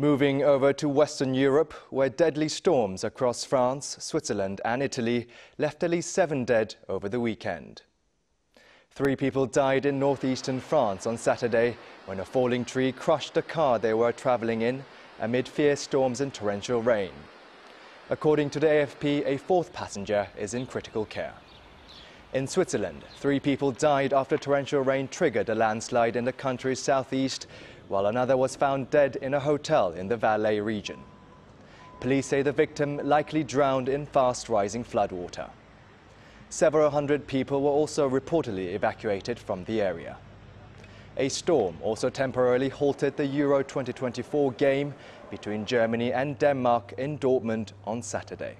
Moving over to Western Europe, where deadly storms across France, Switzerland and Italy left at least seven dead over the weekend. Three people died in northeastern France on Saturday when a falling tree crushed the car they were traveling in amid fierce storms and torrential rain. According to the AFP, a fourth passenger is in critical care. In Switzerland, three people died after torrential rain triggered a landslide in the country's southeast, while another was found dead in a hotel in the Valais region. Police say the victim likely drowned in fast rising floodwater. Several hundred people were also reportedly evacuated from the area. A storm also temporarily halted the Euro 2024 game between Germany and Denmark in Dortmund on Saturday.